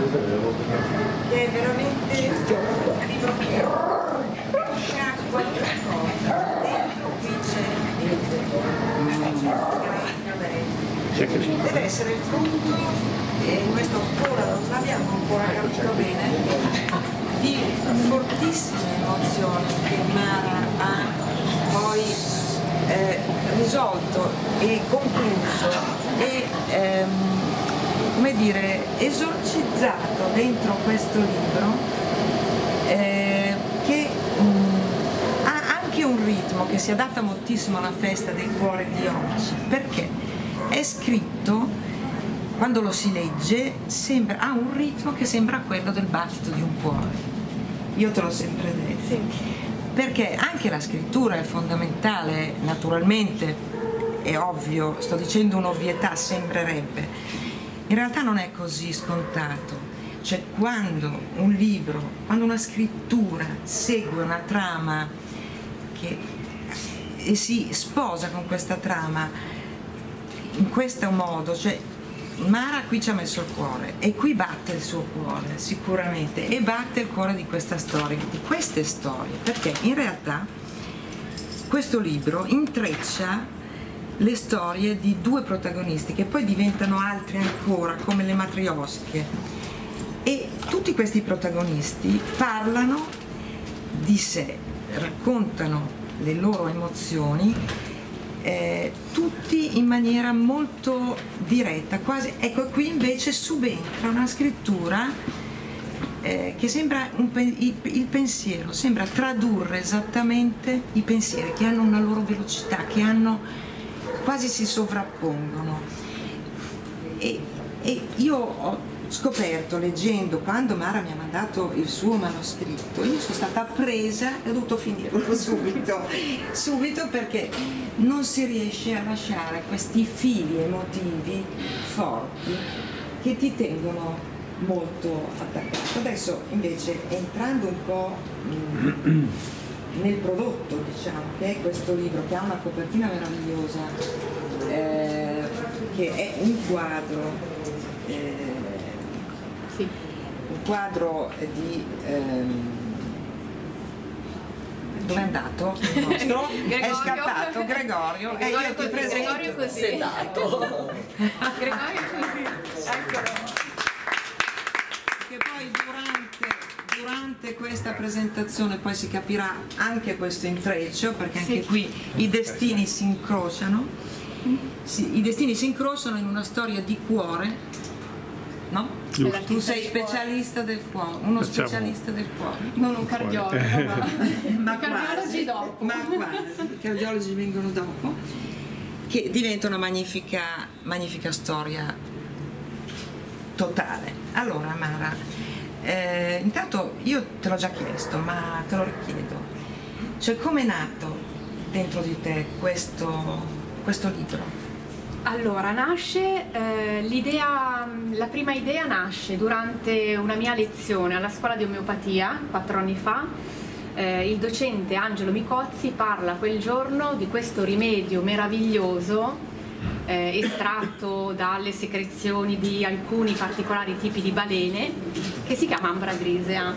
che è veramente lascia qualche cosa dentro qui c'è deve essere il frutto e questo ancora non l'abbiamo ancora capito bene di fortissime emozioni che Mara ha poi eh, risolto e concluso e ehm, come dire esorcizzato dentro questo libro eh, che mh, mm, ha anche un ritmo che si adatta moltissimo alla festa del cuore di oggi perché è scritto quando lo si legge sembra, ha un ritmo che sembra quello del battito di un cuore io te l'ho sempre detto. Sì. Perché anche la scrittura è fondamentale, naturalmente, è ovvio, sto dicendo un'ovvietà, sembrerebbe. In realtà non è così scontato. Cioè quando un libro, quando una scrittura segue una trama che, e si sposa con questa trama in questo modo, cioè Mara qui ci ha messo il cuore e qui batte il suo cuore sicuramente e batte il cuore di questa storia, di queste storie, perché in realtà questo libro intreccia le storie di due protagonisti che poi diventano altri ancora come le matriosche e tutti questi protagonisti parlano di sé, raccontano le loro emozioni eh, tutti in maniera molto diretta, quasi, ecco qui invece subentra una scrittura eh, che sembra pe il, il, pensiero, sembra tradurre esattamente i pensieri che hanno una loro velocità, che hanno, quasi si sovrappongono. E, e io ho scoperto leggendo quando Mara mi ha mandato il suo manoscritto, io sono stata presa e ho dovuto finirlo subito, subito perché non si riesce a lasciare questi fili emotivi forti che ti tengono molto attaccato. Adesso invece entrando un po' nel prodotto, diciamo, che è questo libro che ha una copertina meravigliosa, eh, che è un quadro eh, sì. un quadro di... Ehm, dove è andato? Il nostro? è scappato Gregorio, e io ti presento. Gregorio così. Gregorio così. Eccolo. Che poi durante, questa presentazione poi si capirà anche questo intreccio perché anche sì. qui i destini si incrociano sì, i destini si incrociano in una storia di cuore no? Tu sei specialista del cuore, uno Facciamo. specialista del cuore. Non un cardiologo, ma, ma i cardiologi dopo. Ma quasi, i cardiologi vengono dopo, che diventa una magnifica, magnifica storia totale. Allora Mara, eh, intanto io te l'ho già chiesto, ma te lo richiedo. Cioè com'è nato dentro di te questo, questo libro? Allora, nasce, eh, l'idea, la prima idea nasce durante una mia lezione alla scuola di omeopatia, quattro anni fa. Eh, il docente Angelo Micozzi parla quel giorno di questo rimedio meraviglioso eh, estratto dalle secrezioni di alcuni particolari tipi di balene che si chiama ambra grisea.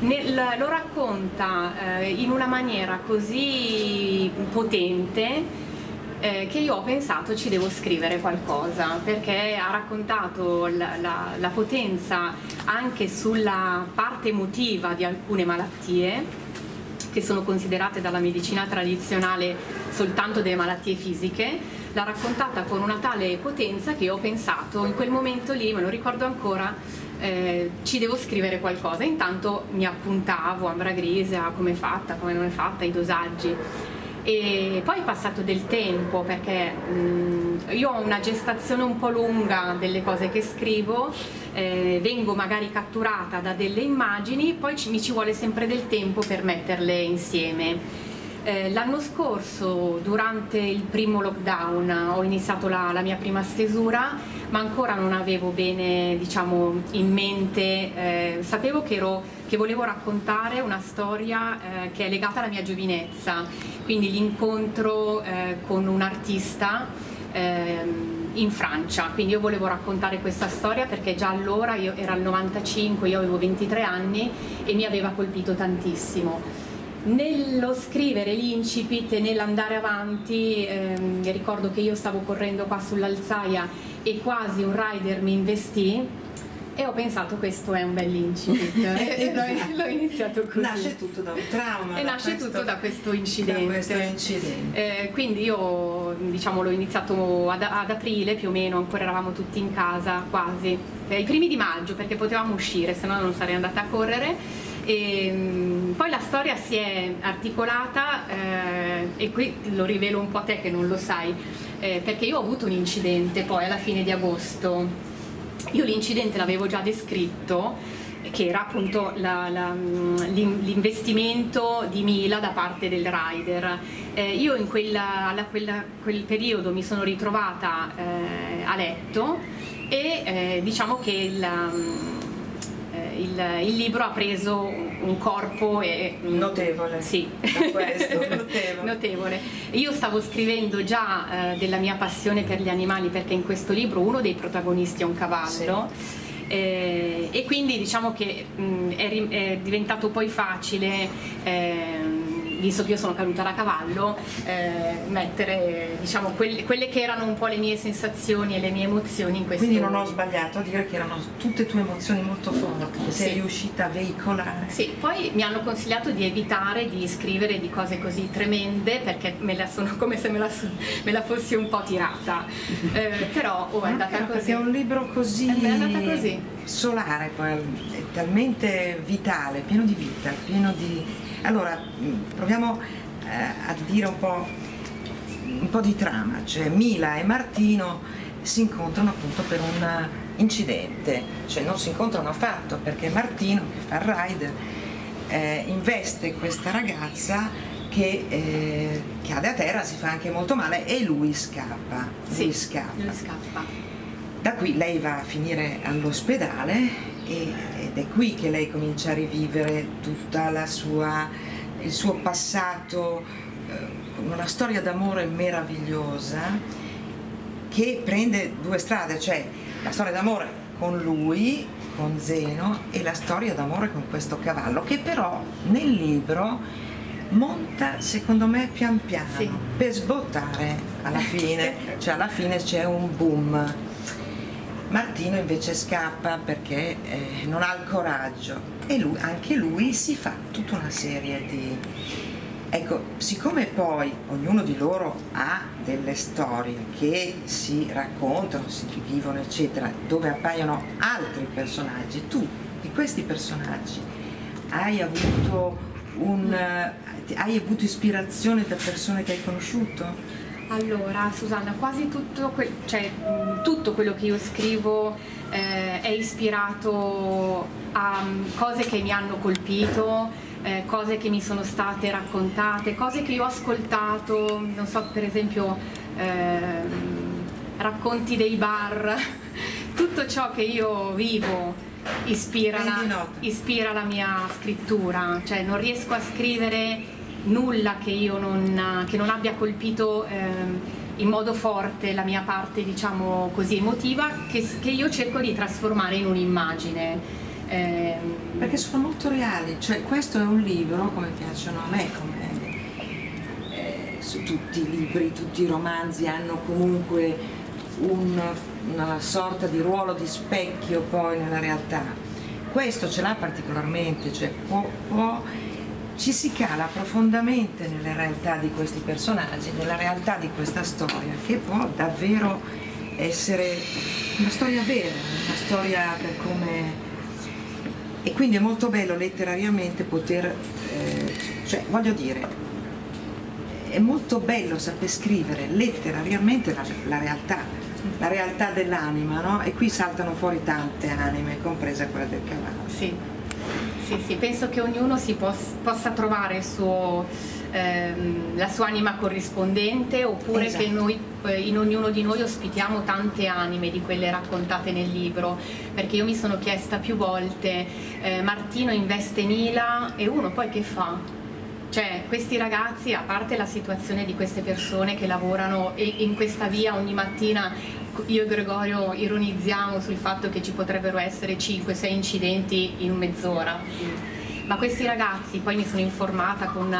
Nel, lo racconta eh, in una maniera così potente eh, che io ho pensato ci devo scrivere qualcosa perché ha raccontato la, la, la potenza anche sulla parte emotiva di alcune malattie che sono considerate dalla medicina tradizionale soltanto delle malattie fisiche, l'ha raccontata con una tale potenza che ho pensato in quel momento lì, me lo ricordo ancora, eh, ci devo scrivere qualcosa. Intanto mi appuntavo Ambra Grisea, come è fatta, come non è fatta, i dosaggi e poi è passato del tempo perché mh, io ho una gestazione un po' lunga delle cose che scrivo, eh, vengo magari catturata da delle immagini, poi ci, mi ci vuole sempre del tempo per metterle insieme. Eh, L'anno scorso, durante il primo lockdown, ho iniziato la, la, mia prima stesura, ma ancora non avevo bene diciamo, in mente, eh, sapevo che, ero, che, volevo raccontare una storia eh, che è legata alla mia giovinezza, quindi l'incontro eh, con un artista ehm, in Francia, quindi io volevo raccontare questa storia perché già allora io, era il 95, io avevo 23 anni e mi aveva colpito tantissimo. Nello scrivere l'incipit e nell'andare avanti, ehm, ricordo che io stavo correndo qua sull'alzaia e quasi un rider mi investì e ho pensato questo è un bell'incipit e l'ho, l'ho, iniziato così. Nasce tutto da un trauma. E nasce questo, tutto da questo incidente. Da questo incidente. Eh, quindi io diciamo l'ho iniziato ad, ad, aprile più o meno, ancora eravamo tutti in casa quasi, eh, i primi di maggio perché potevamo uscire, se no non sarei andata a correre. E, mm, poi la storia si è articolata eh, e qui lo rivelo un po' a te che non lo sai, eh, perché io ho avuto un incidente poi alla fine di agosto io l'incidente l'avevo già descritto, che era appunto la, la, l'investimento di Mila da parte del rider. Eh, io in quella, quella, quel periodo mi sono ritrovata eh, a letto e eh, diciamo che eh, il, il, libro ha preso un corpo e, notevole. Sì. Questo, notevole. notevole. Io stavo scrivendo già eh, della mia passione per gli animali perché in questo libro uno dei protagonisti è un cavallo. Sì. Eh, e quindi diciamo che mh, è, è, diventato poi facile eh, visto che io sono caduta da cavallo, eh, mettere diciamo, quelle, quelle, che erano un po' le mie sensazioni e le mie emozioni in questo Quindi non ho sbagliato a dire che erano tutte tue emozioni molto forti, che sei riuscita a veicolare. Sì, poi mi hanno consigliato di evitare di scrivere di cose così tremende perché me la sono come se me la, me la fossi un po' tirata. Eh, però oh, è andata ah, così. È un libro così, è andata così. solare, poi è talmente vitale, pieno di vita, pieno di allora, mm, proviamo eh, a dire un po', un po' di trama, cioè Mila e Martino si incontrano appunto per un incidente, cioè non si incontrano affatto perché Martino, che fa il rider, eh, investe questa ragazza che eh, cade a terra, si fa anche molto male e lui scappa. Sì, lui scappa. Lui scappa. Da qui lei va a finire all'ospedale e, ed è qui che lei comincia a rivivere sua, il suo passato eh, una storia d'amore meravigliosa che prende due strade, cioè la storia d'amore con lui, con Zeno, e la storia d'amore con questo cavallo, che però nel libro monta secondo me pian piano sì. per sbottare alla fine, cioè alla fine c'è un boom Martino invece scappa perché eh, non ha il coraggio e lui, anche lui si fa tutta una serie di... Ecco, siccome poi ognuno di loro ha delle storie che si raccontano, si rivivono, eccetera, dove appaiono altri personaggi, tu di questi personaggi hai avuto, un, hai avuto ispirazione da persone che hai conosciuto? Allora, Susanna, quasi tutto, que- cioè, tutto quello che io scrivo eh, è ispirato a cose che mi hanno colpito, eh, cose che mi sono state raccontate, cose che io ho ascoltato, non so, per esempio eh, racconti dei bar, tutto ciò che io vivo ispira la, ispira la mia scrittura, cioè non riesco a scrivere nulla che io non, che non abbia colpito eh, in modo forte la mia parte diciamo così emotiva che, che io cerco di trasformare in un'immagine. Eh, perché sono molto reali cioè questo è un libro come piacciono a me come eh, su tutti i libri tutti i romanzi hanno comunque un, una sorta di ruolo di specchio poi nella realtà. Questo ce l'ha particolarmente cioè può, può ci si cala profondamente nelle realtà di questi personaggi, nella realtà di questa storia, che può davvero essere una storia vera, una storia per come... E quindi è molto bello letterariamente poter, eh, cioè voglio dire, è molto bello saper scrivere letterariamente la, la realtà, la realtà dell'anima, no? E qui saltano fuori tante anime, compresa quella del cavallo. Sì sì, sì, penso che ognuno si pos- possa trovare suo, ehm, la sua anima corrispondente oppure esatto. che noi eh, in ognuno di noi ospitiamo tante anime di quelle raccontate nel libro, perché io mi sono chiesta più volte, eh, Martino investe Nila e uno poi che fa? Cioè, questi ragazzi, a parte la situazione di queste persone che lavorano in questa via ogni mattina io e Gregorio ironizziamo sul fatto che ci potrebbero essere 5-6 incidenti in mezz'ora ma questi ragazzi, poi mi sono informata con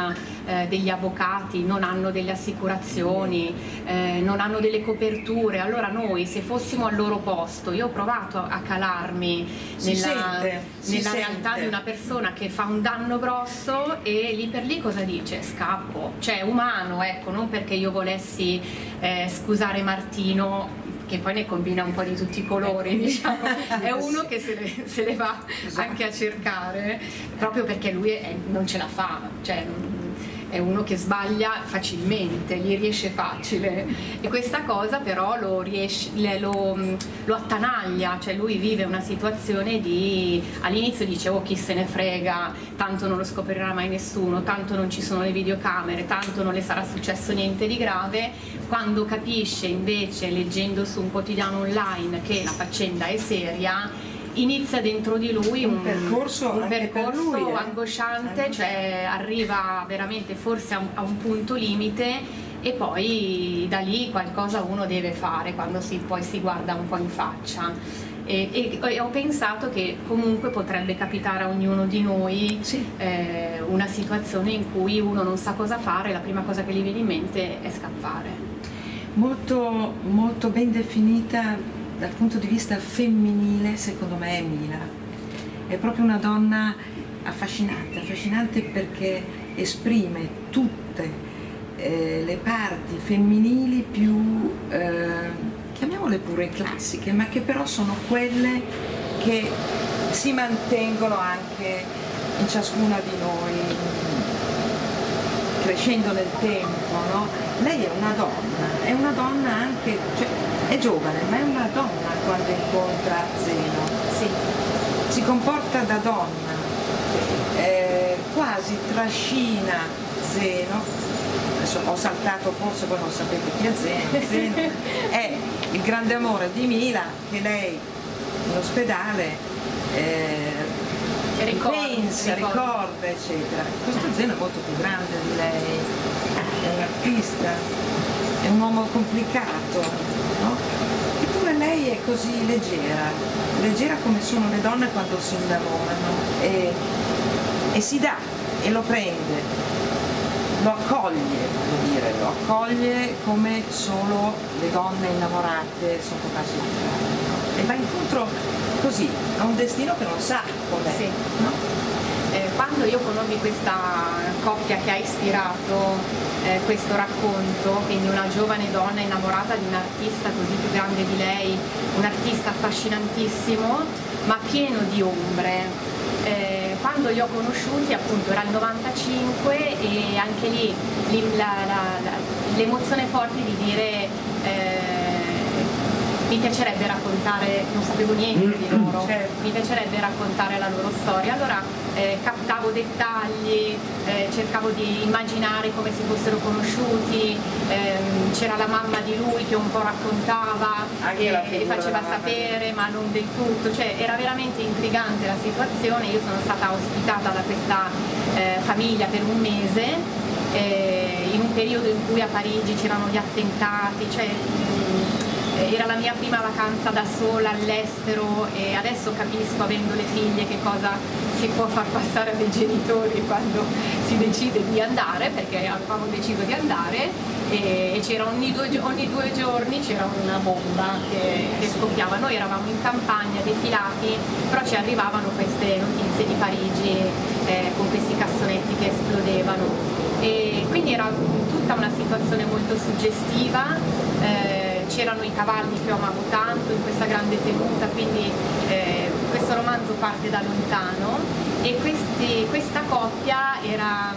eh, degli avvocati, non hanno delle assicurazioni, eh, non hanno delle coperture, allora noi se fossimo al loro posto, io ho provato a calarmi si nella, nella realtà sente. di una persona che fa un danno grosso e lì per lì cosa dice? Scappo, cioè umano, ecco, non perché io volessi eh, scusare Martino che poi ne combina un po' di tutti i colori, diciamo. è uno che se le, se le va esatto. anche a cercare, proprio perché lui è, non ce la fa, cioè, è uno che sbaglia facilmente, gli riesce facile e questa cosa però lo, riesce, lo, lo attanaglia, cioè lui vive una situazione di all'inizio dice oh chi se ne frega, tanto non lo scoprirà mai nessuno, tanto non ci sono le videocamere, tanto non le sarà successo niente di grave, quando capisce invece leggendo su un quotidiano online che la faccenda è seria inizia dentro di lui un, un percorso, un percorso lui, eh? angosciante, cioè arriva veramente forse a un, a un, punto limite e poi da lì qualcosa uno deve fare quando si, poi si guarda un po' in faccia. E, e, e, ho pensato che comunque potrebbe capitare a ognuno di noi sì. eh, una situazione in cui uno non sa cosa fare e la prima cosa che gli viene in mente è scappare. Molto, molto ben definita dal punto di vista femminile secondo me è Mila. È proprio una donna affascinante, affascinante perché esprime tutte eh, le parti femminili più, eh, chiamiamole pure classiche, ma che però sono quelle che si mantengono anche in ciascuna di noi, crescendo nel tempo. No? Lei è una donna, è una donna anche, cioè, è giovane, ma è una donna quando incontra Zeno. Sì. Si comporta da donna, eh, quasi trascina Zeno. Ho saltato forse, voi non sapete chi è Zeno. Zeno è il grande amore di Mila che lei in ospedale eh, ricorda, pensa, ricorda. ricorda, eccetera. Questo Zeno è molto più grande di lei, è un artista, è un uomo complicato, no? Eppure lei è così leggera, leggera come sono le donne quando si innamorano e, e si dà e lo prende, lo accoglie, dire, lo accoglie come solo le donne innamorate sono capaci di fare. E va incontro così a un destino che non sa com'è. Sì. No? Eh, quando io conobbi questa coppia che ha ispirato eh, questo racconto, quindi una giovane donna innamorata di un artista così più grande di lei, un artista affascinantissimo ma pieno di ombre. Eh, quando li ho conosciuti appunto era il 95 e anche lì l'emozione forte di dire eh, mi piacerebbe raccontare, non sapevo niente di mm, loro, certo. mi piacerebbe raccontare la loro storia, allora eh, captavo dettagli, eh, cercavo di immaginare come si fossero conosciuti, ehm, c'era la mamma di lui che un po' raccontava e, e faceva sapere ma non del tutto, cioè era veramente intrigante la situazione, io sono stata ospitata da questa eh, famiglia per un mese eh, in un periodo in cui a Parigi c'erano gli attentati, cioè, era la mia prima vacanza da sola all'estero e adesso capisco avendo le figlie che cosa si può far passare a dei genitori quando si decide di andare perché avevamo deciso di andare. E, c'era ogni, ogni, due giorni c'era una bomba che, che, scoppiava. Noi eravamo in campagna defilati però ci arrivavano queste notizie di Parigi eh, con questi cassonetti che esplodevano. E quindi era tutta una situazione molto suggestiva eh, c'erano i cavalli che io amavo tanto in questa grande tenuta, quindi eh, questo romanzo parte da lontano e questi, questa coppia era,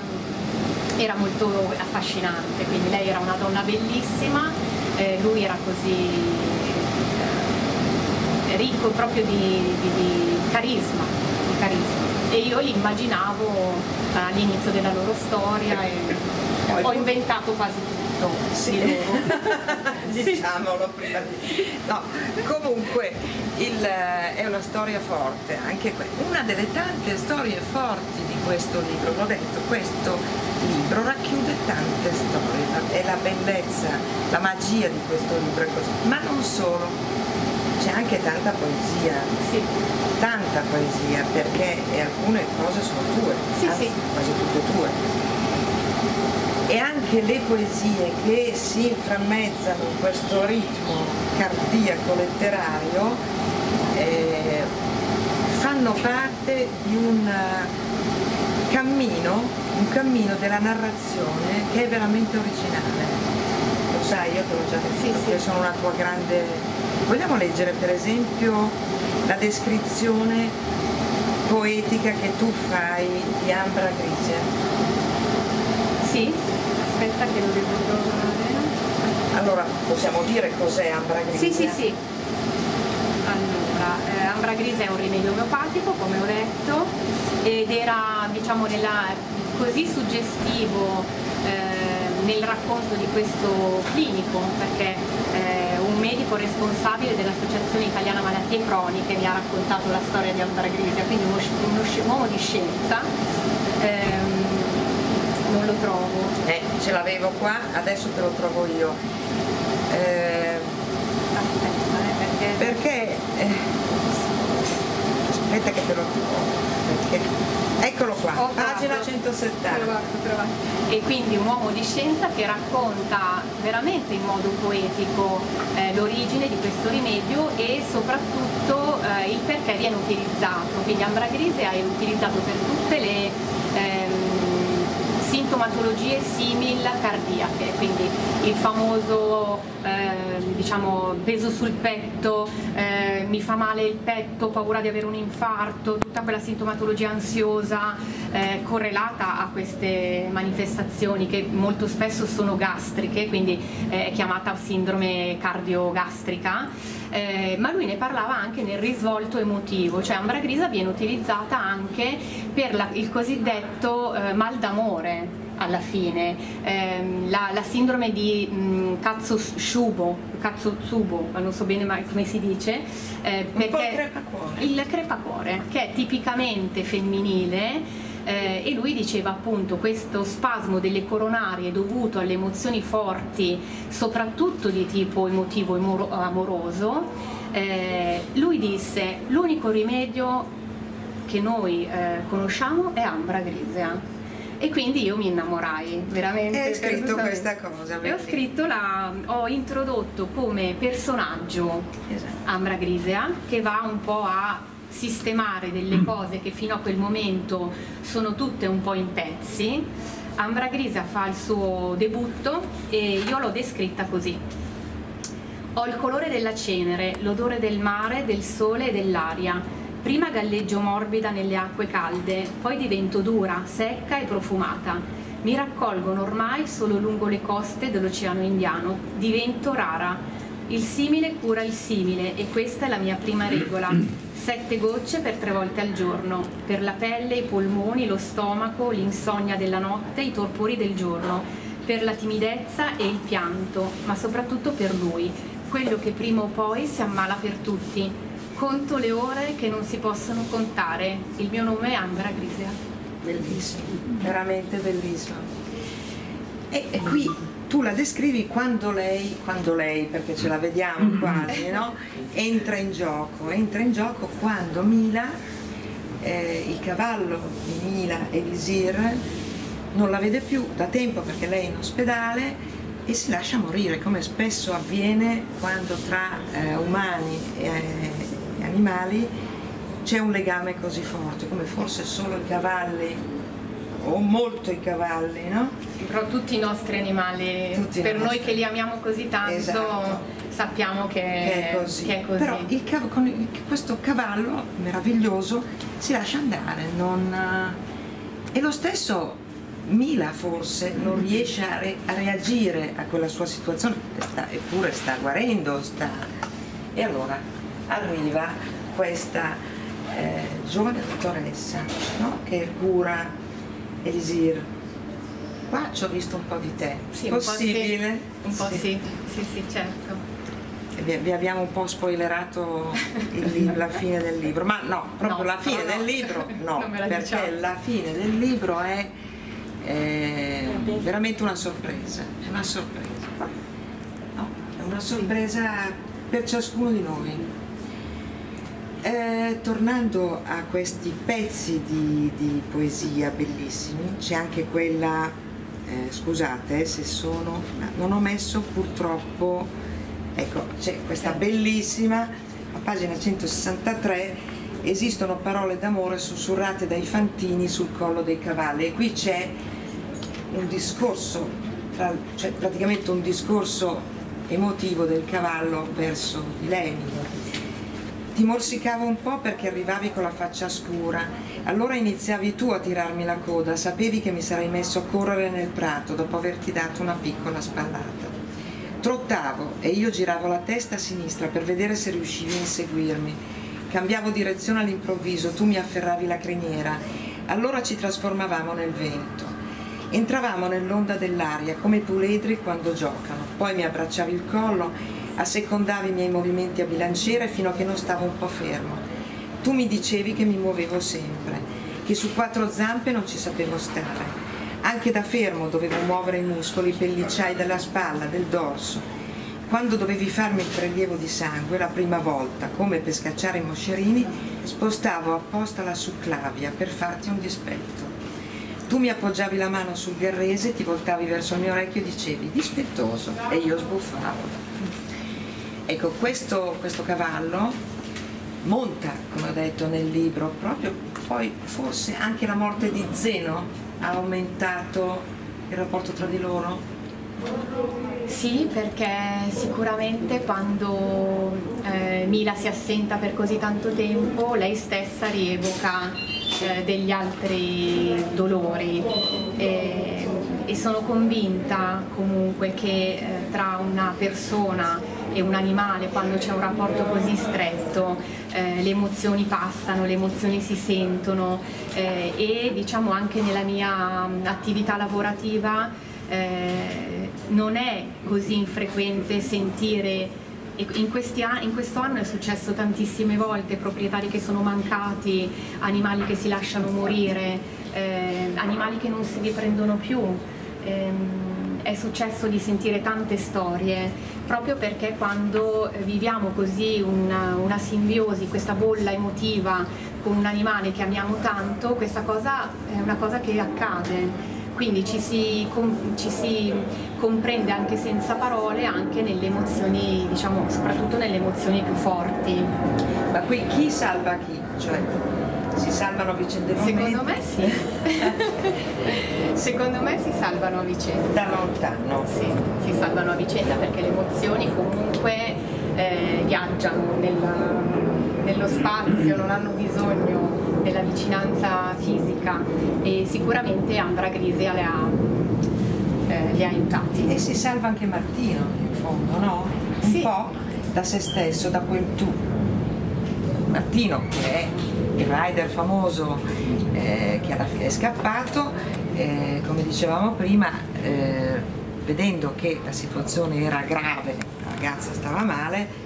era, molto affascinante, quindi lei era una donna bellissima, eh, lui era così eh, ricco proprio di, di, di, carisma, di, carisma, e io li immaginavo all'inizio della loro storia e ho inventato quasi tutto sì. di loro. Diciamolo prima di... No, comunque il, è una storia forte, anche una delle tante storie forti di questo libro, l'ho detto, questo libro racchiude tante storie, è la bellezza, la magia di questo libro è così, ma non solo, c'è anche tanta poesia, sì. tanta poesia, perché alcune cose sono tue, sì, anzi, sì. quasi tutte tue e anche le poesie che si inframmezzano in questo ritmo cardiaco letterario eh, fanno parte di un cammino, un cammino della narrazione che è veramente originale. Lo sai, io te l'ho già detto, sì, sì. sono una tua grande... Vogliamo leggere per esempio la descrizione poetica che tu fai di Ambra Grigia? Sì, aspetta che lo devo trovare. Allora, possiamo dire cos'è Ambra Grisa? Sì, sì, sì. Allora, eh, Ambra Grisa è un rimedio omeopatico, come ho detto, ed era, diciamo, nella, così suggestivo eh, nel racconto di questo clinico, perché eh, un medico responsabile dell'Associazione Italiana Malattie Croniche mi ha raccontato la storia di Ambra Grisa, quindi uno, uno, un uomo di scienza. Non lo trovo. Eh, ce l'avevo qua, adesso te lo trovo io. Eh, aspetta, eh, perché... Perché... Eh, aspetta che te lo trovo. Perché... Eccolo qua, Ho pagina trovato, 170. Trovato, trovato. E quindi un uomo di scienza che racconta veramente in modo poetico eh, l'origine di questo rimedio e soprattutto eh, il perché viene utilizzato. Quindi Ambra Grise è utilizzato per tutte le sintomatologie simil cardiache, quindi il famoso eh, diciamo, peso sul petto, eh, mi fa male il petto, paura di avere un infarto, tutta quella sintomatologia ansiosa eh, correlata a queste manifestazioni che molto spesso sono gastriche, quindi eh, è chiamata sindrome cardiogastrica. Eh, ma lui ne parlava anche nel risvolto emotivo, cioè Ambra Grisa viene utilizzata anche per la, il cosiddetto eh, mal d'amore alla fine, eh, la, la, sindrome di mh, Katsutsubo, Katsutsubo, non so bene mai come si dice, eh, perché il, il crepacuore, che è tipicamente femminile eh, e lui diceva appunto questo spasmo delle coronarie dovuto alle emozioni forti, soprattutto di tipo emotivo e amoroso, eh, lui disse l'unico rimedio che noi eh, conosciamo è ambra grisea e quindi io mi innamorai veramente. E hai scritto questa cosa? E ho scritto la, ho introdotto come personaggio esatto. Ambra Grisea che va un po' a sistemare delle cose che fino a quel momento sono tutte un po' in pezzi. Ambra Grisa fa il suo debutto e io l'ho descritta così. Ho il colore della cenere, l'odore del mare, del sole e dell'aria. Prima galleggio morbida nelle acque calde, poi divento dura, secca e profumata. Mi raccolgono ormai solo lungo le coste dell'Oceano Indiano. Divento rara. Il simile cura il simile e questa è la mia prima regola. Sette gocce per tre volte al giorno, per la pelle, i polmoni, lo stomaco, l'insonnia della notte, i torpori del giorno, per la timidezza e il pianto, ma soprattutto per lui, quello che prima o poi si ammala per tutti. Conto le ore che non si possono contare. Il mio nome è Ambra Grisea. Bellissimo, veramente bellissimo. E, e qui tu la descrivi quando lei, quando lei, perché ce la vediamo quasi, no? entra in gioco, entra in gioco quando Mila, eh, il cavallo di Mila, Elisir, non la vede più da tempo perché lei è in ospedale e si lascia morire, come spesso avviene quando tra eh, umani e, e animali c'è un legame così forte, come forse solo i cavalli o molto i cavalli, no? Però tutti i nostri animali, tutti per nostri. noi che li amiamo così tanto, esatto. sappiamo che, che, è così. Che è così. Però il cav- con il, questo cavallo meraviglioso si lascia andare, non... e lo stesso Mila forse non riesce a, re- a reagire a quella sua situazione, sta, eppure sta guarendo, sta... e allora arriva questa eh, giovane dottoressa no? che cura Elisir, qua ci ho visto un po' di te. Sì, Possibile? Un po' sì, un po' sì. sì, sì, certo. È vi, vi abbiamo un po' spoilerato il, la fine del libro, ma no, proprio No, la fine no, del libro no, la perché diciamo. la fine del libro è eh, veramente una sorpresa, è una sorpresa. No, è una sorpresa per ciascuno di noi. Eh, tornando a questi pezzi di, di poesia bellissimi, c'è anche quella, eh, scusate se sono, no, non ho messo purtroppo, ecco, c'è questa bellissima, a pagina 163, esistono parole d'amore sussurrate dai fantini sul collo dei cavalli e qui c'è un discorso, tra- cioè praticamente un discorso emotivo del cavallo verso di lei. Ti morsicavo un po' perché arrivavi con la faccia scura, allora iniziavi tu a tirarmi la coda, sapevi che mi sarei messo a correre nel prato dopo averti dato una piccola spallata. Trottavo e io giravo la testa a sinistra per vedere se riuscivi a inseguirmi. Cambiavo direzione all'improvviso, tu mi afferravi la criniera, allora ci trasformavamo nel vento. Entravamo nell'onda dell'aria come i puledri quando giocano, poi mi abbracciavi il collo, assecondavi i miei movimenti a bilanciere fino a che non stavo un po' fermo. Tu mi dicevi che mi muovevo sempre, che su quattro zampe non ci sapevo stare. Anche da fermo dovevo muovere i muscoli, pellicciai della spalla, del dorso. Quando dovevi farmi il prelievo di sangue, la prima volta, come per scacciare i moscerini, spostavo apposta la succlavia per farti un dispetto. Tu mi appoggiavi la mano sul garrese, ti voltavi verso il mio orecchio e dicevi dispettoso e io sbuffavo. Ecco, questo, questo cavallo monta, come ho detto nel libro, proprio poi forse anche la morte di Zeno ha aumentato il rapporto tra di loro. Sì, perché sicuramente quando eh, Mila si assenta per così tanto tempo, lei stessa rievoca eh, degli altri dolori e, e sono convinta comunque che eh, tra una persona e un animale, quando c'è un rapporto così stretto, eh, le emozioni passano, le emozioni si sentono eh, e diciamo anche nella mia attività lavorativa eh, non è così infrequente sentire in, questi an- in questo anno è successo tantissime volte proprietari che sono mancati, animali che si lasciano morire, eh, animali che non si riprendono più. Ehm, è successo di sentire tante storie proprio perché quando eh, viviamo così una, una simbiosi, questa bolla emotiva con un animale che amiamo tanto, questa cosa è una cosa che accade quindi ci si, ci si comprende anche senza parole, anche nelle emozioni, diciamo, soprattutto nelle emozioni più forti. Ma qui chi salva chi? Cioè, si salvano vicendevolmente? Secondo me sì. Secondo me si salvano a vicenda. Da lontano. Sì, si salvano a vicenda perché le emozioni comunque eh, viaggiano nella- nello spazio, non hanno bisogno della vicinanza fisica e sicuramente Ambra Grisia le ha, eh, li ha aiutati. E si salva anche Martino, in fondo, no? Un Sì. po' da se stesso, da quel tu. Martino, che è il rider famoso eh, che alla fine è scappato, eh, come dicevamo prima, eh, vedendo che la situazione era grave, la ragazza stava male,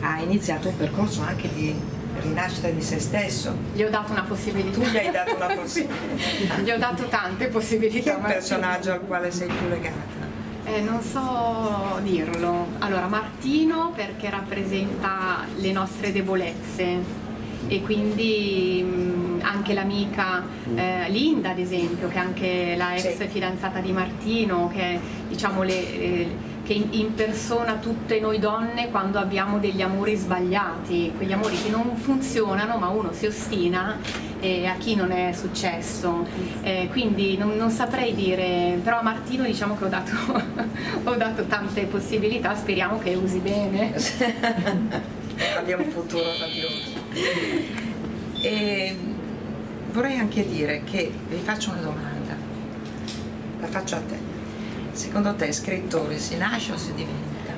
ha iniziato un percorso anche di rinascita di se stesso. Gli ho dato una possibilità. Tu gli hai dato una possibilità. Gli ho dato tante Chi possibilità. è il Martino. personaggio al quale sei più legata? Eh, non so dirlo. Allora, Martino perché rappresenta le nostre debolezze e quindi mh, anche l'amica eh, Linda, ad esempio, che è anche la ex Sì. fidanzata di Martino, che è, diciamo le, eh, che in- impersona tutte noi donne quando abbiamo degli amori sbagliati, quegli amori che non funzionano ma uno si ostina e a chi non è successo. Eh, quindi non, non saprei dire, però a Martino diciamo che ho dato, ho dato tante possibilità, speriamo che usi bene. abbiamo un futuro radioso. E vorrei anche dire che vi faccio una domanda, la faccio a te. Secondo te scrittore si nasce o si diventa?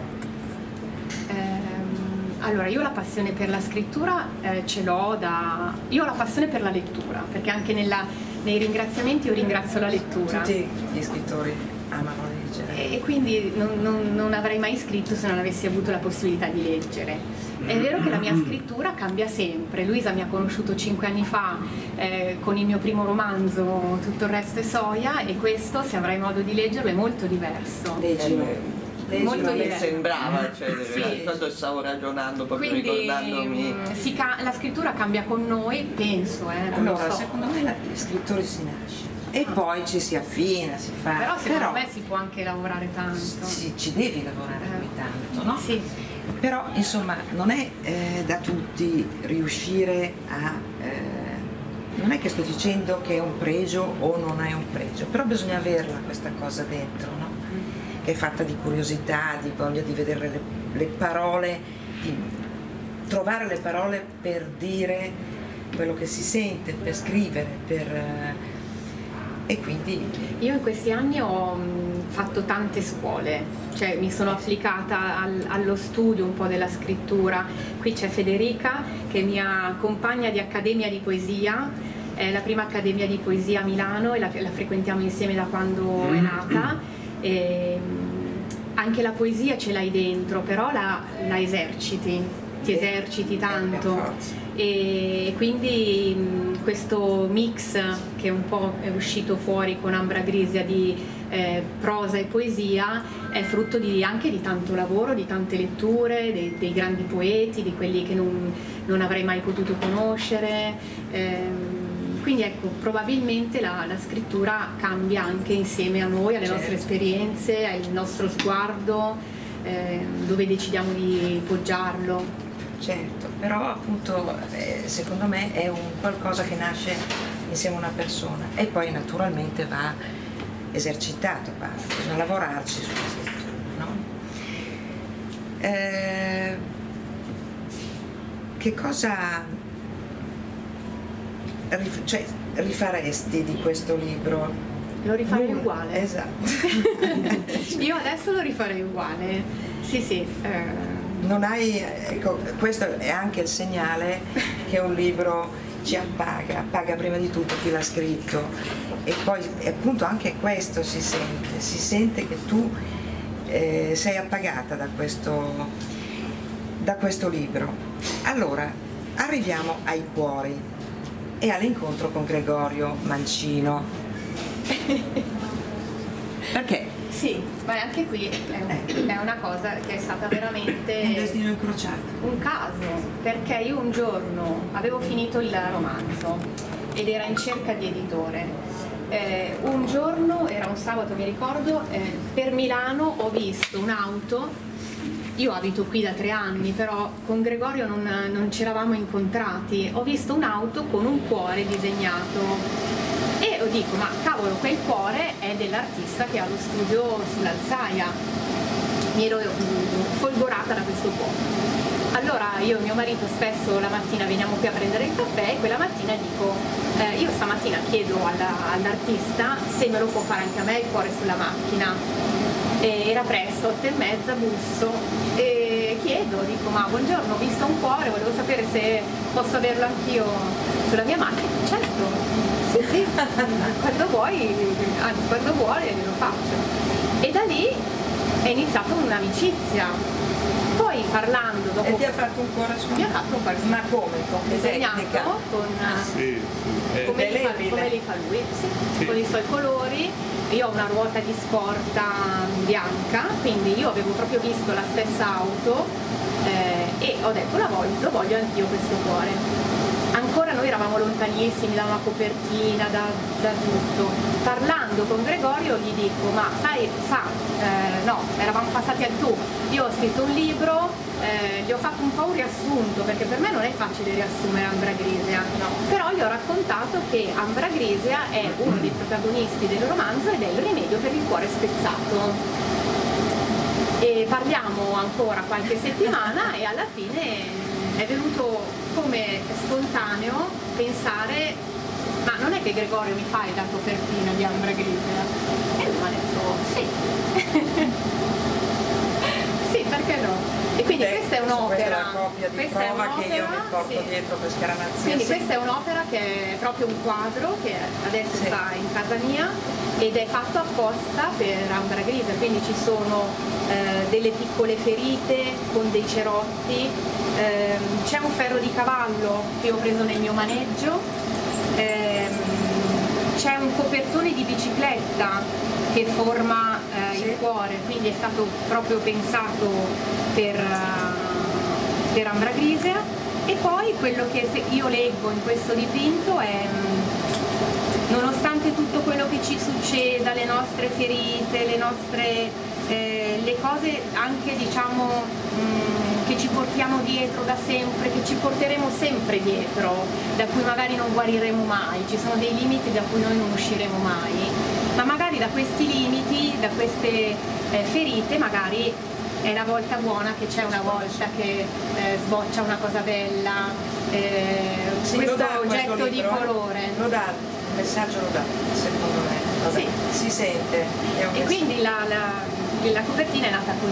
Ehm, allora, io la passione per la scrittura eh, ce l'ho da... Io ho la passione per la lettura, perché anche nella- nei ringraziamenti io ringrazio la lettura. Tutti gli scrittori amano le leggere. E quindi non, non, non avrei mai scritto se non avessi avuto la possibilità di leggere. È vero che la mia scrittura cambia sempre. Luisa mi ha conosciuto cinque anni fa eh, con il mio primo romanzo Tutto il resto è soia e questo, se avrai modo di leggerlo, è molto diverso. Leggilo. Molto a me diverso. sembrava, cioè, Sì. quando stavo ragionando, proprio Quindi ricordandomi. mm, si ca- la scrittura cambia con noi, penso, eh, Allora, so. secondo me la- gli scrittori si nasce e poi ci si affina, si fa. Però secondo me si può anche lavorare tanto. sì, ci devi lavorare Eh. tanto, no? Sì. Però insomma non è eh, da tutti riuscire a... eh, non è che sto dicendo che è un pregio o non è un pregio, però bisogna averla questa cosa dentro, no? Che è fatta di curiosità, di voglia di vedere le, le parole, di trovare le parole per dire quello che si sente, per scrivere, per... eh, e quindi Io in questi anni ho mh, fatto tante scuole, cioè mi sono applicata al- allo studio un po' della scrittura. Qui c'è Federica che è mia compagna di accademia di poesia, è la prima accademia di poesia a Milano e la, la frequentiamo insieme da quando è nata. E, mh, anche la poesia ce l'hai dentro, però la, la eserciti, ti eserciti tanto per forza. e quindi mh, questo mix che un po' è uscito fuori con Ambra Grisia di eh, prosa e poesia è frutto di- anche di tanto lavoro, di tante letture, dei, dei grandi poeti, di quelli che non, non avrei mai potuto conoscere. ehm, quindi ecco, probabilmente la, la scrittura cambia anche insieme a noi, alle nostre Certo. esperienze, al nostro sguardo, ehm, dove decidiamo di poggiarlo. Certo, però appunto eh, secondo me è un qualcosa che nasce insieme a una persona e poi naturalmente va esercitato, va, bisogna lavorarci su questo, no? Eh, che cosa rif- cioè, rifaresti di questo libro? Lo rifarei Nulla. uguale. Esatto. Io adesso lo rifarei uguale. Sì, sì. eh, Non hai, ecco, questo è anche il segnale che un libro ci appaga, appaga prima di tutto chi l'ha scritto e poi appunto anche questo si sente, si sente che tu eh, sei appagata da questo, da questo libro. Allora, arriviamo ai cuori e all'incontro con Gregorio Mancino. Perché? Sì, ma anche qui è, un- è una cosa che è stata Un veramente destino incrociato. un caso, perché io un giorno avevo finito il romanzo ed era in cerca di editore. Eh, un giorno, era un sabato mi ricordo, eh, per Milano ho visto un'auto io abito qui da tre anni, però con Gregorio non, non ci eravamo incontrati. Ho visto un'auto con un cuore disegnato e dico, ma cavolo, quel cuore è dell'artista che ha lo studio sull'Alzaia. Mi ero mm, folgorata da questo cuore. Allora io e mio marito spesso la mattina veniamo qui a prendere il caffè e quella mattina dico, eh, io stamattina chiedo alla- all'artista se me lo può fare anche a me il cuore sulla macchina. E era presto, otto e mezza, busso e chiedo, dico ma buongiorno, ho visto un cuore, volevo sapere se posso averlo anch'io sulla mia macchina. Certo, sì sì, quando vuoi, anzi quando vuole lo faccio. E da lì è iniziata un'amicizia. Poi parlando dopo E ti ha fatto un cuore su mi ha fatto un cuore Ma come? Con disegnato con Sì, sì. Eh, come li, fa, come li fa lui, sì, Sì. con i suoi colori. Io ho una ruota di scorta bianca, quindi io avevo proprio visto la stessa auto eh, e ho detto la voglio, lo voglio anch'io questo cuore. Eravamo lontanissimi da una copertina, da, da tutto. Parlando con Gregorio gli dico, ma sai, sa, eh, no, eravamo passati al tu. Io ho scritto un libro, eh, gli ho fatto un po' un riassunto, perché per me non è facile riassumere Ambra Grisia, però gli ho raccontato che Ambra Grisia è uno dei protagonisti del romanzo ed è il rimedio per il cuore spezzato. E parliamo ancora qualche settimana e alla fine è venuto come spontaneo pensare ma non è che Gregorio mi fai la copertina di Ambra Grisia? E lui mi ha detto sì. Sì, perché no? E quindi Beh, questa è un'opera. questa è prova che io mi un'opera, porto sì. dietro per scaramazzi. Quindi questa è un'opera che è proprio un quadro che adesso Sì. sta in casa mia ed è fatto apposta per Ambra Grisa, quindi ci sono eh, delle piccole ferite con dei cerotti, ehm, c'è un ferro di cavallo che ho preso nel mio maneggio, ehm, c'è un copertone di bicicletta che forma eh, il cuore, quindi è stato proprio pensato per, eh, per Ambra Grisea. E poi quello che io leggo in questo dipinto è mm, nonostante tutto quello che ci succeda, le nostre ferite, le nostre eh, le cose anche diciamo mm, che ci portiamo dietro da sempre, che ci porteremo sempre dietro, da cui magari non guariremo mai, ci sono dei limiti da cui noi non usciremo mai, ma magari da questi limiti, da queste eh, ferite magari è la volta buona che c'è una volta che eh, sboccia una cosa bella, eh, Sì, questo dà questo oggetto di colore. Lo dà, il messaggio lo dà, secondo me. Sì. Si sente. E quindi la, la- la copertina è nata così.